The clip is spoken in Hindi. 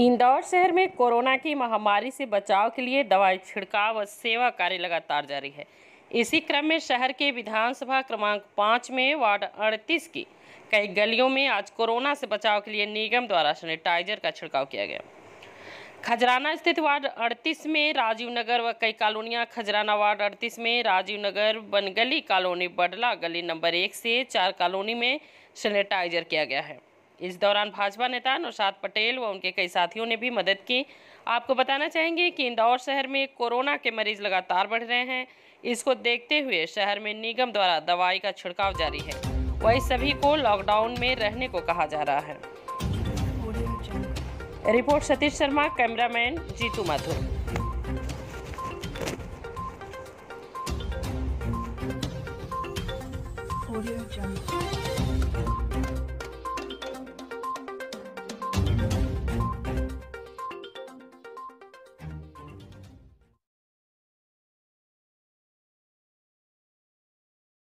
इंदौर शहर में कोरोना की महामारी से बचाव के लिए दवाई छिड़काव व सेवा कार्य लगातार जारी है। इसी क्रम में शहर के विधानसभा क्रमांक पाँच में वार्ड अड़तीस की कई गलियों में आज कोरोना से बचाव के लिए निगम द्वारा सैनिटाइजर का छिड़काव किया गया। खजराना स्थित वार्ड अड़तीस में राजीव नगर व कई कॉलोनियाँ खजराना वार्ड अड़तीस में राजीव नगर बनगली कॉलोनी बडला गली नंबर एक से चार कॉलोनी में सैनिटाइजर किया गया है। इस दौरान भाजपा नेता नौशाद पटेल व उनके कई साथियों ने भी मदद की। आपको बताना चाहेंगे कि इंदौर शहर में कोरोना के मरीज़ लगातार बढ़ रहे हैं। इसको देखते हुए शहर में निगम द्वारा दवाई का छिड़काव जारी है। वही सभी को लॉकडाउन में रहने को कहा जा रहा है। Report Satish Sharma, cameraman Jeetu Mathur. Audio.